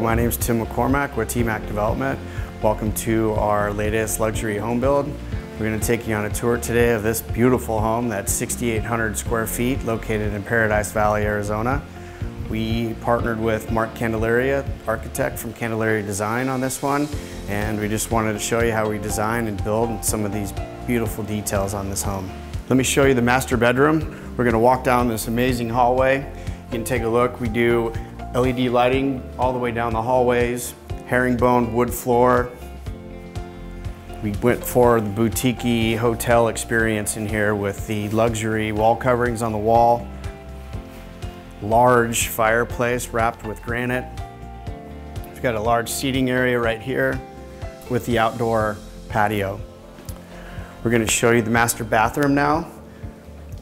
My name is Tim McCormack with Temac Development. Welcome to our latest luxury home build. We're going to take you on a tour today of this beautiful home that's 6,800 square feet located in Paradise Valley, Arizona. We partnered with Mark Candelaria, architect from Candelaria Design on this one, and we just wanted to show you how we design and build some of these beautiful details on this home. Let me show you the master bedroom. We're gonna walk down this amazing hallway. You can take a look. We do LED lighting all the way down the hallways, herringbone wood floor. We went for the boutique hotel experience in here with the luxury wall coverings on the wall, large fireplace wrapped with granite. We've got a large seating area right here with the outdoor patio. We're gonna show you the master bathroom now.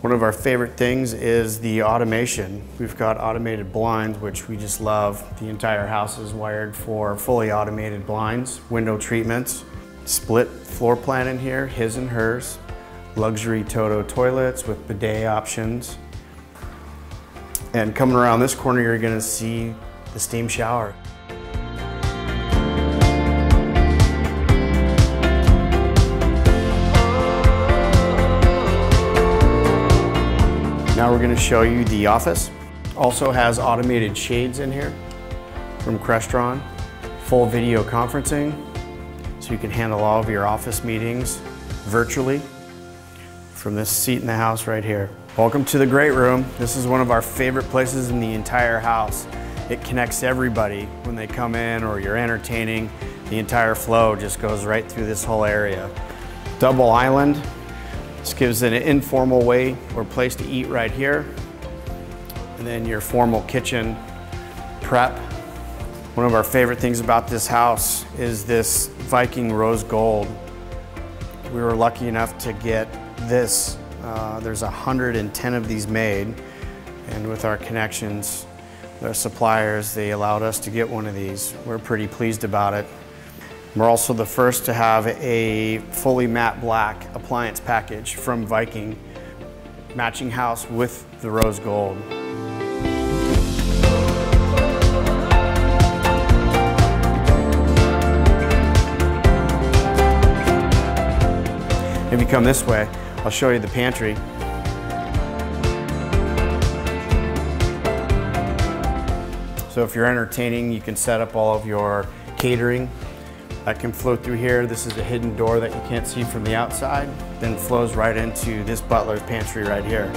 One of our favorite things is the automation. We've got automated blinds, which we just love. The entire house is wired for fully automated blinds, window treatments, split floor plan in here, his and hers, luxury Toto toilets with bidet options. And coming around this corner, you're gonna see the steam shower. Now we're going to show you the office. Also has automated shades in here from Crestron. Full video conferencing, so you can handle all of your office meetings virtually from this seat in the house right here. Welcome to the great room. This is one of our favorite places in the entire house. It connects everybody when they come in or you're entertaining. The entire flow just goes right through this whole area. Double island, this gives it an informal way or place to eat right here. And then your formal kitchen prep. One of our favorite things about this house is this Viking rose gold. We were lucky enough to get this. Uh, there's 110 of these made. And with our connections, our suppliers, they allowed us to get one of these. We're pretty pleased about it. We're also the first to have a fully matte black appliance package from Viking, matching house with the rose gold. If you come this way, I'll show you the pantry. So if you're entertaining, you can set up all of your catering that can flow through here. This is a hidden door that you can't see from the outside, then flows right into this butler's pantry right here.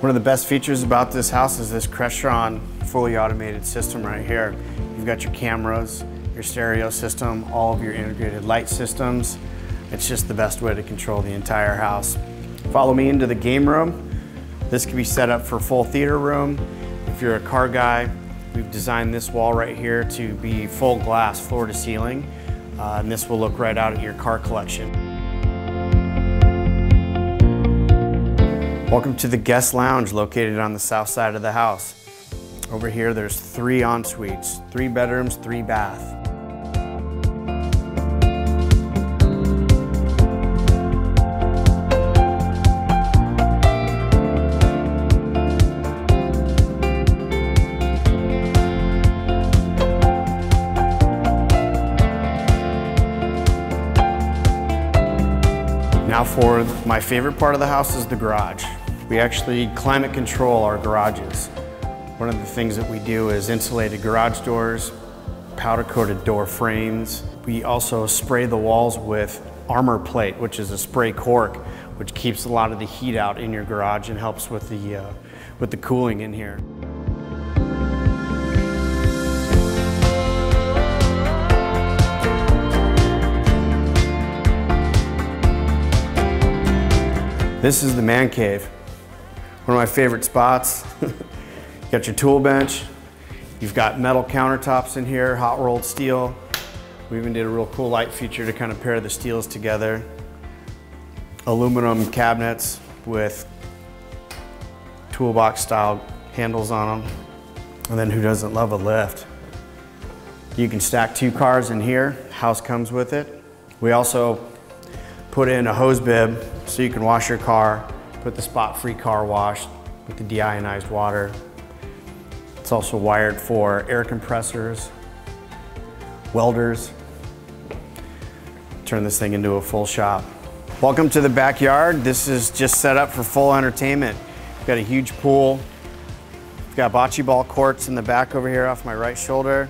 One of the best features about this house is this Crestron fully automated system right here. You've got your cameras, your stereo system, all of your integrated light systems, it's just the best way to control the entire house. Follow me into the game room. This can be set up for full theater room. If you're a car guy, we've designed this wall right here to be full glass floor to ceiling. Uh, and this will look right out at your car collection. Welcome to the guest lounge located on the south side of the house. Over here there's three en-suites, three bedrooms, three bath. Now for my favorite part of the house is the garage. We actually climate control our garages. One of the things that we do is insulated garage doors, powder coated door frames. We also spray the walls with armor plate, which is a spray cork, which keeps a lot of the heat out in your garage and helps with the, uh, with the cooling in here. This is the man cave. One of my favorite spots. you got your tool bench. You've got metal countertops in here, hot rolled steel. We even did a real cool light feature to kind of pair the steels together. Aluminum cabinets with toolbox style handles on them. And then who doesn't love a lift? You can stack two cars in here, house comes with it. We also put in a hose bib so you can wash your car, put the spot-free car wash with the deionized water. It's also wired for air compressors, welders. Turn this thing into a full shop. Welcome to the backyard. This is just set up for full entertainment. We've got a huge pool. We've got bocce ball courts in the back over here off my right shoulder.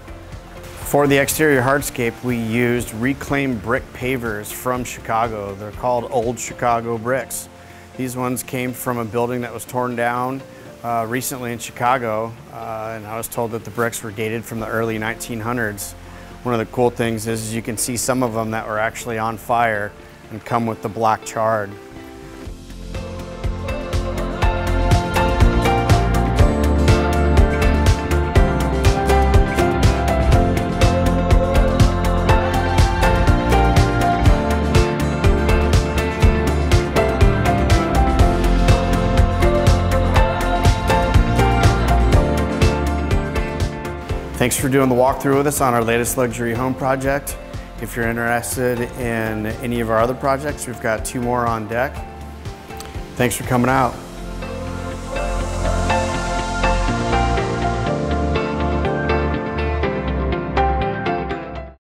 For the exterior hardscape, we used reclaimed brick pavers from Chicago. They're called Old Chicago Bricks. These ones came from a building that was torn down uh, recently in Chicago, uh, and I was told that the bricks were dated from the early 1900s. One of the cool things is, you can see some of them that were actually on fire and come with the black chard. Thanks for doing the walkthrough with us on our latest luxury home project. If you're interested in any of our other projects, we've got two more on deck. Thanks for coming out.